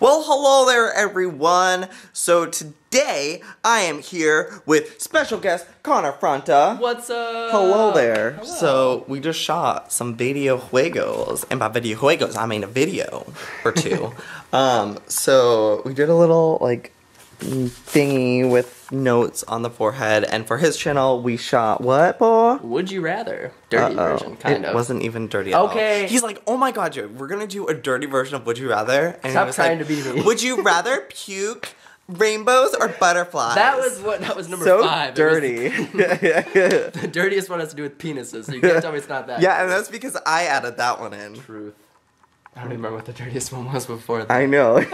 Well, hello there, everyone. So today I am here with special guest Connor Franta. What's up? Hello there. Hello. So we just shot some video juegos, and by video juegos I mean a video or two. um, so we did a little like thingy with notes on the forehead, and for his channel we shot what, boy? Would you rather? Dirty Uh-oh. version, kind it of. wasn't even dirty at all. Okay. He's like, oh my god, Joe, we're gonna do a dirty version of Would You Rather. And he Stop was trying like, to be me. Would you rather puke rainbows or butterflies? That was what. That was number so five. It was- dirty. the dirtiest one has to do with penises, so you can't tell me it's not that. yeah, and that's because I added that one in. Truth. I don't remember what the dirtiest one was before that. I know.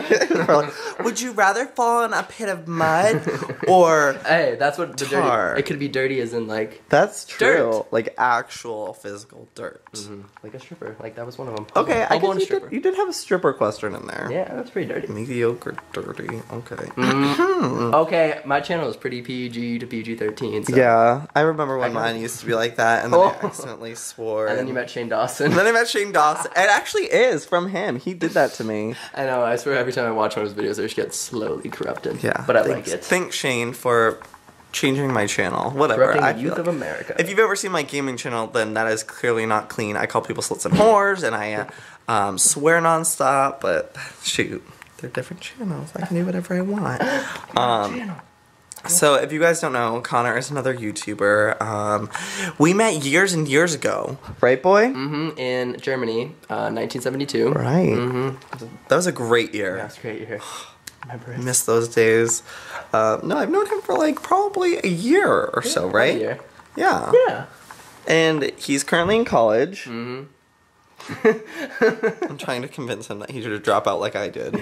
Would you rather fall in a pit of mud or Hey, that's what the Tar. dirty. It could be dirty as in like that's true, Dirt. like actual physical dirt. Mm-hmm. like a stripper. Like that was one of them. Okay, I Hobo guess you stripper. did, you did have a stripper question in there. Yeah, that's pretty dirty. Mediocre dirty. Okay. Mm-hmm. Hmm. Okay, my channel is pretty PG to PG thirteen. So. Yeah, I remember when I mine used to be like that, and then I Oh. accidentally swore. And then you met Shane Dawson. And then I met Shane Dawson. It actually is from him. He did that to me. I know. I swear, every time I watch one of his videos, I just get slowly corrupted. Yeah, but I thanks, like it. Thank Shane for changing my channel. Whatever. Corrupting I the youth of America. If you've ever seen my gaming channel, then that is clearly not clean. I call people sluts and whores, and I uh, um, swear nonstop. But shoot, they're different channels. I can do whatever I want. Um, so if you guys don't know, Connor is another YouTuber. Um, we met years and years ago, right, boy? Mm-hmm. in Germany, uh, 1972. Right. Mm-hmm. That was a great year. That was a great year. Remember it? Miss those days. Uh, no, I've known him for like probably a year or so, About a right? year. Yeah. Yeah. And he's currently in college. Mm-hmm. I'm trying to convince him that he should drop out like I did.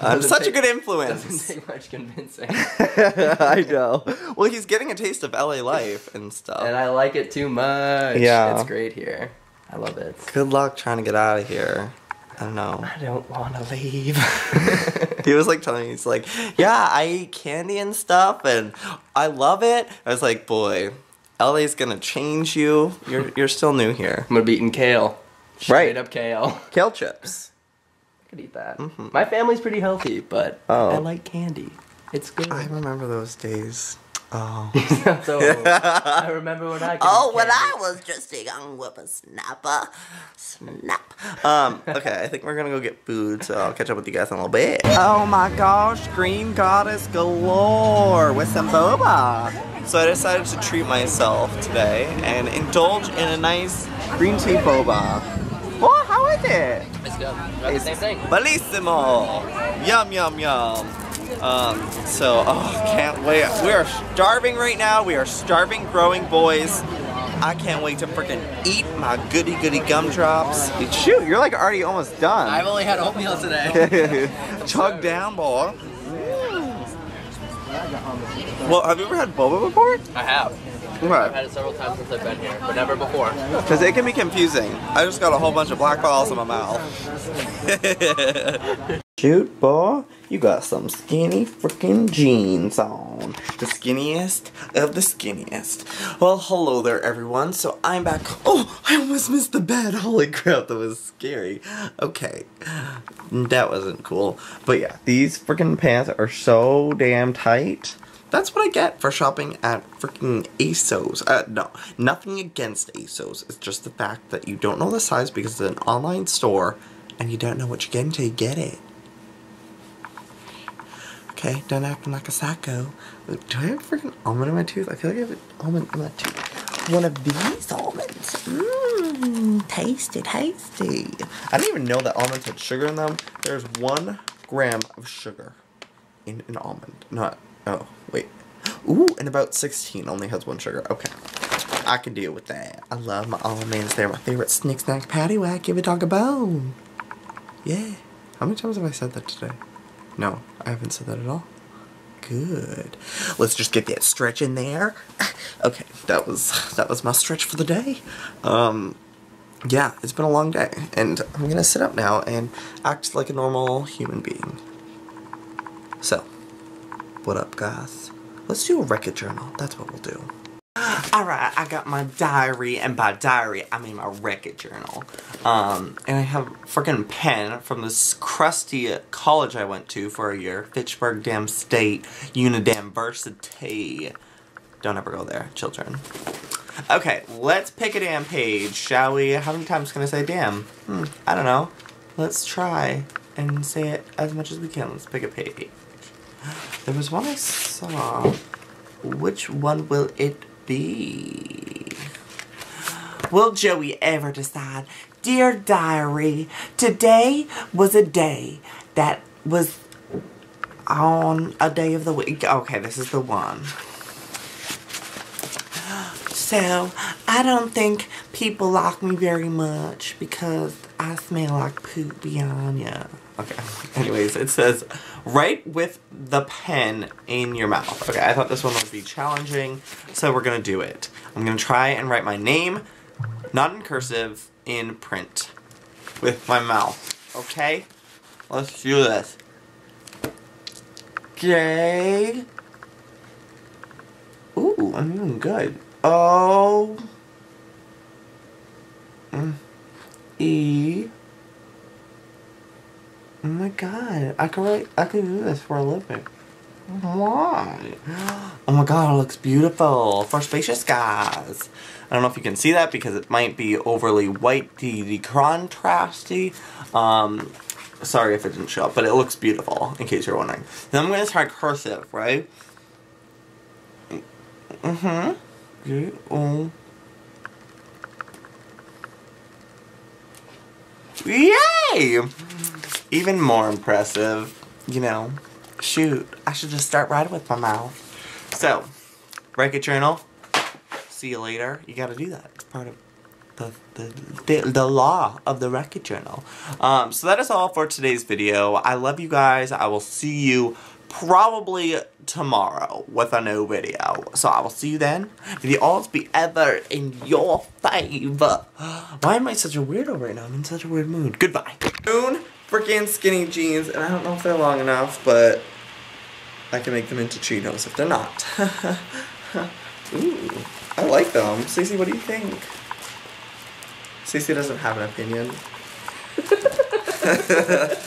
I'm Doesn't such a take- good Doesn't influence. take much convincing, I know. Well, he's getting a taste of LA life and stuff. and I like it too much. Yeah. it's great here. I love it. Good luck trying to get out of here. I don't know. I don't want to leave. He was like telling me, he's like, yeah, I eat candy and stuff, and I love it. I was like, boy, LA's gonna change you. You're you're still new here. I'm gonna be eating kale. Right. Up kale. Kale chips. I could eat that. Mm-hmm. My family's pretty healthy, but Oh. I like candy. It's good. I remember those days. Oh. so I remember when I. Could Oh, eat when. I was just a young whippersnapper. Snap. Um, okay, I think we're gonna go get food, so I'll catch up with you guys in a little bit. Oh my gosh, green goddess galore with some boba. So I decided to treat myself today and indulge in a nice green tea boba. Is it? It's good. Got the same thing. Bellissimo! Yum, yum, yum. Um, so, oh, can't wait. We are starving right now. We are starving growing boys. I can't wait to freaking eat my goody goody gumdrops. Shoot, you're like already almost done. I've only had oatmeal today. Chug down, boy. Well, have you ever had boba before? I have. I've had it several times since I've been here, but never before. Because it can be confusing. I just got a whole bunch of black balls in my mouth. Shoot, boy, you got some skinny freaking jeans on. The skinniest of the skinniest. Well, hello there, everyone. So I'm back. Oh, I almost missed the bed. Holy crap, that was scary. Okay, that wasn't cool. But yeah, these freaking pants are so damn tight. That's what I get for shopping at freaking ASOS. Uh, no, nothing against ASOS. It's just the fact that you don't know the size because it's an online store and you don't know what you're getting till you get it. Okay, don't act like a psycho. Do I have freaking almond in my tooth? I feel like I have an almond in my tooth. One of these almonds. Mmm, tasty, tasty. I didn't even know that almonds had sugar in them. There's one gram of sugar in an almond. Not, oh, wait. Ooh, and about 16 only has one sugar. Okay. I can deal with that. I love my almonds. They're my favorite snick snack patty whack. Give a dog a bone. Yeah. How many times have I said that today? No, I haven't said that at all. Good. Let's just get that stretch in there. Okay, that was that was my stretch for the day. Um yeah, it's been a long day and I'm going to sit up now and act like a normal human being. So, what up guys? Let's do a record journal. That's what we'll do. Alright, I got my diary, and by diary, I mean my record journal. Um, and I have a freaking pen from this crusty college I went to for a year, Fitchburg Dam State University. Don't ever go there, children. Okay, let's pick a damn page, shall we? How many times can I say damn? Hmm, I don't know. Let's try and say it as much as we can. Let's pick a page. There was one I saw. Which one will it be? Will Joey ever decide? Dear Diary, today was a day that was on a day of the week. Okay, this is the one. So, I don't think people like me very much because I smell like poop beyond ya. Okay, anyways, it says, write with the pen in your mouth. Okay, I thought this one would be challenging, so we're gonna do it. I'm gonna try and write my name, not in cursive, in print. With my mouth, okay? Let's do this. Okay. Ooh, I'm doing good. O E Oh my god, I could write I could do this for a living. Why? Oh my god, it looks beautiful for spacious skies. I don't know if you can see that because it might be overly white, the contrasty. Um, sorry if it didn't show up, but it looks beautiful, in case you're wondering. Then I'm going to try cursive, right? Mm-hmm. Oh. Yay! Even more impressive. You know, shoot, I should just start writing with my mouth. So, record journal. See you later. You gotta do that. It's part of the, the, the, the law of the record journal. Um, so that is all for today's video. I love you guys. I will see you probably tomorrow with a new video. So I will see you then. May the odds be ever in your favor. Why am I such a weirdo right now? I'm in such a weird mood. Goodbye. Moon, freaking skinny jeans, and I don't know if they're long enough, but I can make them into chinos if they're not. Ooh, I like them. Stacey, what do you think? Stacey doesn't have an opinion.